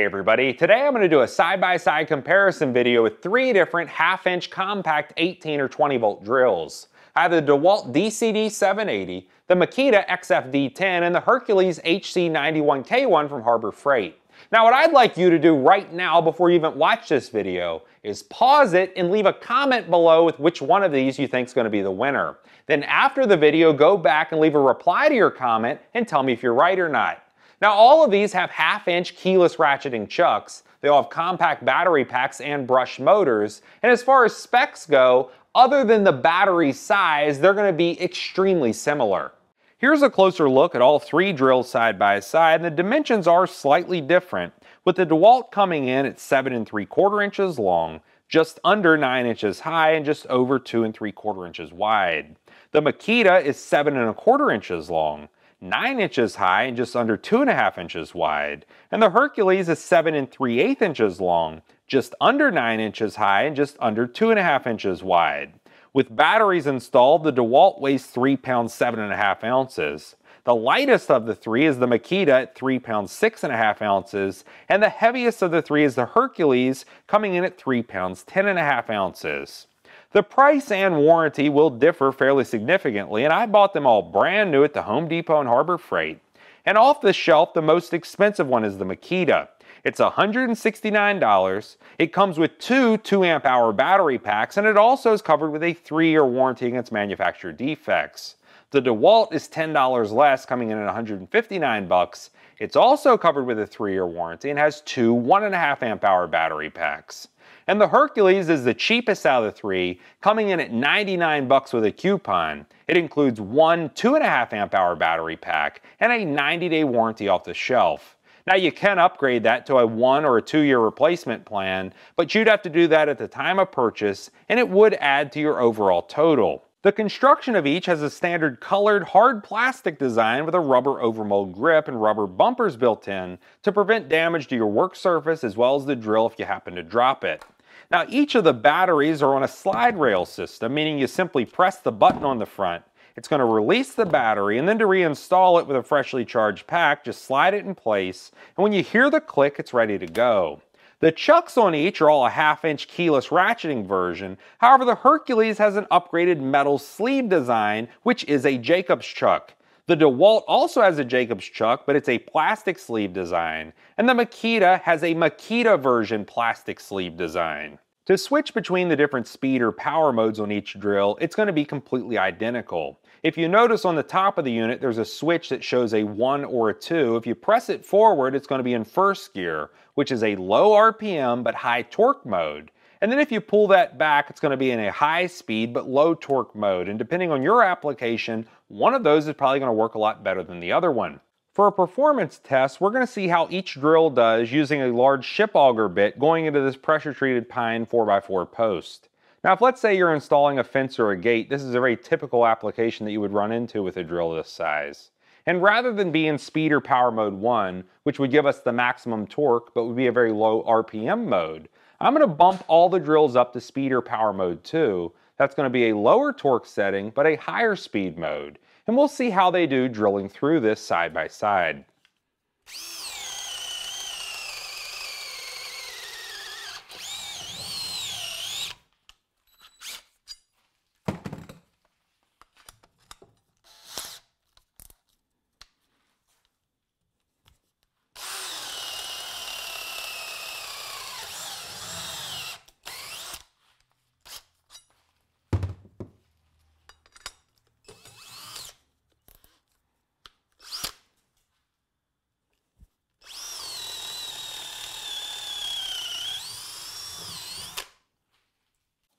Hey everybody, today I'm going to do a side-by-side -side comparison video with three different half-inch compact 18 or 20 volt drills. I have the DeWalt DCD 780, the Makita XFD10, and the Hercules HC91K1 from Harbor Freight. Now what I'd like you to do right now before you even watch this video is pause it and leave a comment below with which one of these you think is going to be the winner. Then after the video, go back and leave a reply to your comment and tell me if you're right or not. Now all of these have half inch keyless ratcheting chucks. They all have compact battery packs and brushed motors. And as far as specs go, other than the battery size, they're gonna be extremely similar. Here's a closer look at all three drills side by side, and the dimensions are slightly different, with the DeWalt coming in at 7 and 3 quarter inches long, just under 9 inches high, and just over 2 and 3 quarter inches wide. The Makita is 7 and a quarter inches long. 9 inches high and just under 2.5 inches wide. And the Hercules is 7 and 3 8 inches long, just under 9 inches high and just under 2.5 inches wide. With batteries installed, the DeWalt weighs 3 pounds 7.5 ounces. The lightest of the three is the Makita at 3 pounds 6.5 ounces, and the heaviest of the three is the Hercules, coming in at 3 pounds 10.5 ounces. The price and warranty will differ fairly significantly, and I bought them all brand new at the Home Depot and Harbor Freight. And off the shelf, the most expensive one is the Makita. It's $169. It comes with two 2 amp hour battery packs, and it also is covered with a 3 year warranty against manufacturer defects. The DeWalt is $10 less, coming in at 159 bucks. It's also covered with a 3 year warranty and has two 1.5 amp hour battery packs. And the Hercules is the cheapest out of the three, coming in at 99 bucks with a coupon. It includes one 2.5 amp hour battery pack and a 90 day warranty off the shelf. Now you can upgrade that to a one or a two year replacement plan, but you'd have to do that at the time of purchase and it would add to your overall total. The construction of each has a standard colored hard plastic design with a rubber overmold grip and rubber bumpers built in to prevent damage to your work surface as well as the drill if you happen to drop it. Now each of the batteries are on a slide rail system, meaning you simply press the button on the front, it's going to release the battery and then to reinstall it with a freshly charged pack, just slide it in place and when you hear the click, it's ready to go. The chucks on each are all a half inch keyless ratcheting version. However, the Hercules has an upgraded metal sleeve design, which is a Jacobs chuck. The DeWalt also has a Jacobs chuck, but it's a plastic sleeve design. And the Makita has a Makita version plastic sleeve design. To switch between the different speed or power modes on each drill, it's going to be completely identical. If you notice on the top of the unit, there's a switch that shows a 1 or a 2. If you press it forward, it's going to be in first gear, which is a low RPM but high torque mode. And then if you pull that back, it's going to be in a high speed but low torque mode. And depending on your application, one of those is probably going to work a lot better than the other one. For a performance test, we're going to see how each drill does using a large ship auger bit going into this pressure-treated pine 4x4 post. Now, if let's say you're installing a fence or a gate, this is a very typical application that you would run into with a drill this size. And rather than be in speed or power mode 1, which would give us the maximum torque but would be a very low RPM mode, I'm going to bump all the drills up to speed or power mode 2. That's going to be a lower torque setting, but a higher speed mode. And we'll see how they do drilling through this side by side.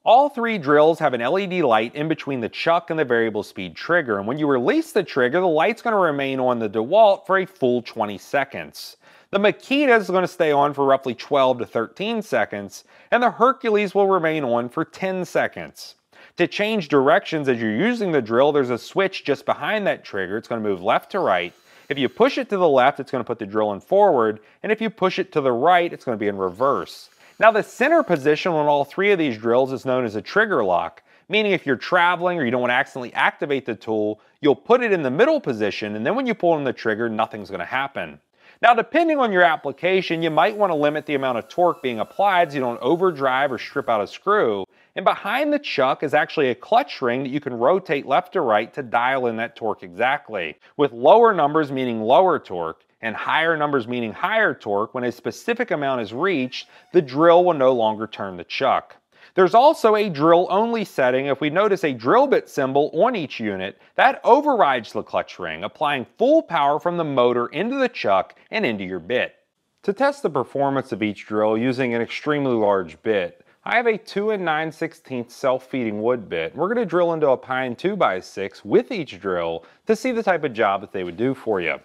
All three drills have an LED light in between the chuck and the variable speed trigger, and when you release the trigger, the light's going to remain on the DeWalt for a full 20 seconds. The Makita is going to stay on for roughly 12 to 13 seconds, and the Hercules will remain on for 10 seconds. To change directions as you're using the drill, there's a switch just behind that trigger. It's going to move left to right. If you push it to the left, it's going to put the drill in forward, and if you push it to the right, it's going to be in reverse. Now the center position on all three of these drills is known as a trigger lock, meaning if you're traveling or you don't want to accidentally activate the tool, you'll put it in the middle position and then when you pull on the trigger, nothing's going to happen. Now, depending on your application, you might want to limit the amount of torque being applied so you don't overdrive or strip out a screw. And behind the chuck is actually a clutch ring that you can rotate left to right to dial in that torque exactly. With lower numbers meaning lower torque, and higher numbers meaning higher torque, when a specific amount is reached, the drill will no longer turn the chuck. There's also a drill only setting. If we notice a drill bit symbol on each unit, that overrides the clutch ring, applying full power from the motor into the chuck and into your bit. To test the performance of each drill using an extremely large bit, I have a 2 and 9 16 self-feeding wood bit. We're going to drill into a pine 2x6 with each drill to see the type of job that they would do for you.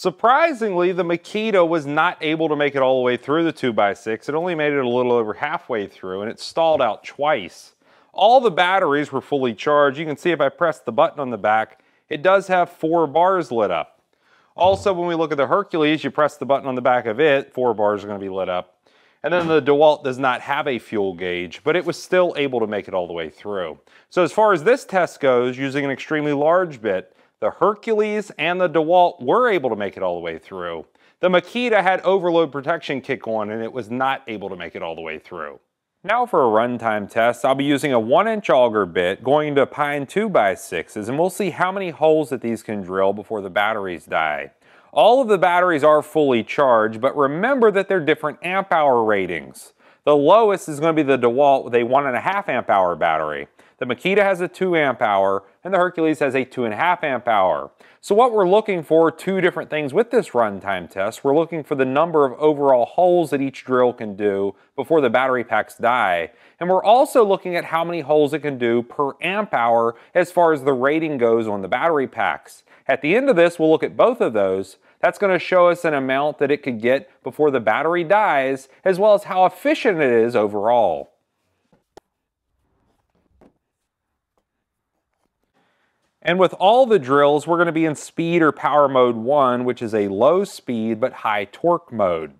Surprisingly, the Makita was not able to make it all the way through the 2x6. It only made it a little over halfway through and it stalled out twice. All the batteries were fully charged. You can see if I press the button on the back, it does have four bars lit up. Also, when we look at the Hercules, you press the button on the back of it, four bars are going to be lit up. And then the DeWalt does not have a fuel gauge, but it was still able to make it all the way through. So as far as this test goes, using an extremely large bit, the Hercules and the DeWalt were able to make it all the way through. The Makita had overload protection kick on and it was not able to make it all the way through. Now for a runtime test, I'll be using a 1 inch auger bit going into Pine 2x6s and we'll see how many holes that these can drill before the batteries die. All of the batteries are fully charged, but remember that they're different amp hour ratings. The lowest is going to be the DeWalt with a 1.5 amp hour battery. The Makita has a 2 amp hour and the Hercules has a 2.5 amp hour. So what we're looking for, two different things with this runtime test. We're looking for the number of overall holes that each drill can do before the battery packs die. And we're also looking at how many holes it can do per amp hour as far as the rating goes on the battery packs. At the end of this, we'll look at both of those. That's going to show us an amount that it could get before the battery dies, as well as how efficient it is overall. And with all the drills, we're going to be in speed or power mode 1, which is a low speed but high torque mode.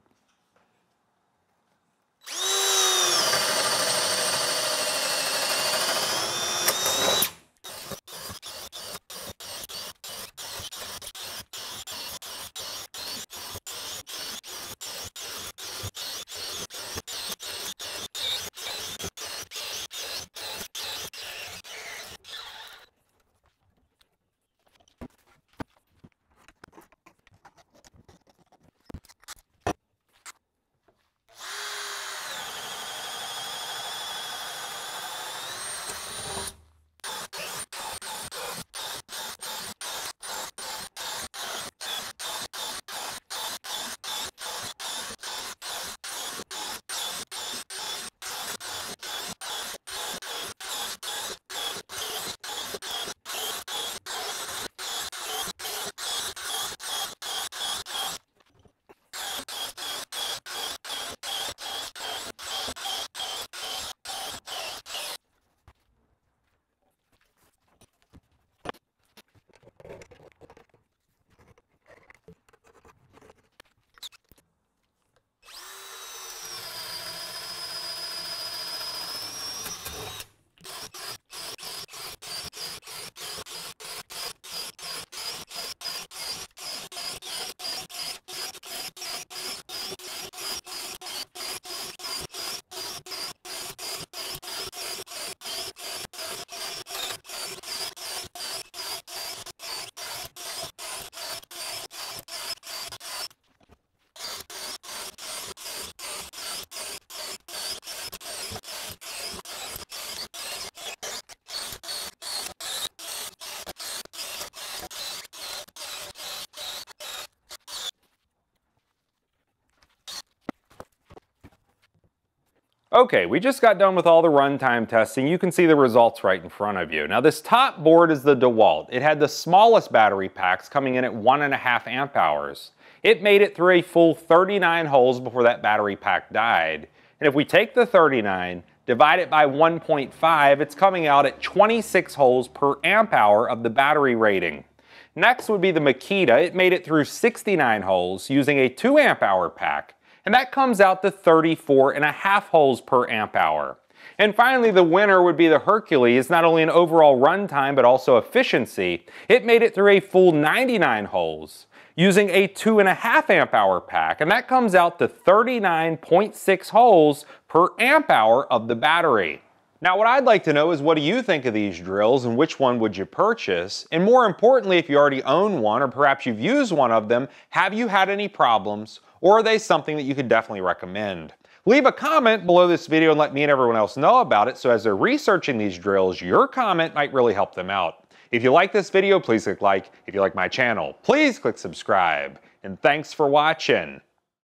Okay, we just got done with all the runtime testing. You can see the results right in front of you. Now this top board is the DeWalt. It had the smallest battery packs coming in at one and a half amp hours. It made it through a full 39 holes before that battery pack died. And if we take the 39, divide it by 1.5, it's coming out at 26 holes per amp hour of the battery rating. Next would be the Makita. It made it through 69 holes using a 2 amp hour pack and that comes out to 34 and a half holes per amp hour. And finally, the winner would be the Hercules, not only in overall runtime, but also efficiency. It made it through a full 99 holes using a 2.5 amp hour pack, and that comes out to 39.6 holes per amp hour of the battery. Now what I'd like to know is what do you think of these drills and which one would you purchase? And more importantly, if you already own one or perhaps you've used one of them, have you had any problems or are they something that you could definitely recommend? Leave a comment below this video and let me and everyone else know about it so as they're researching these drills, your comment might really help them out. If you like this video, please click like. If you like my channel, please click subscribe. And thanks for watching.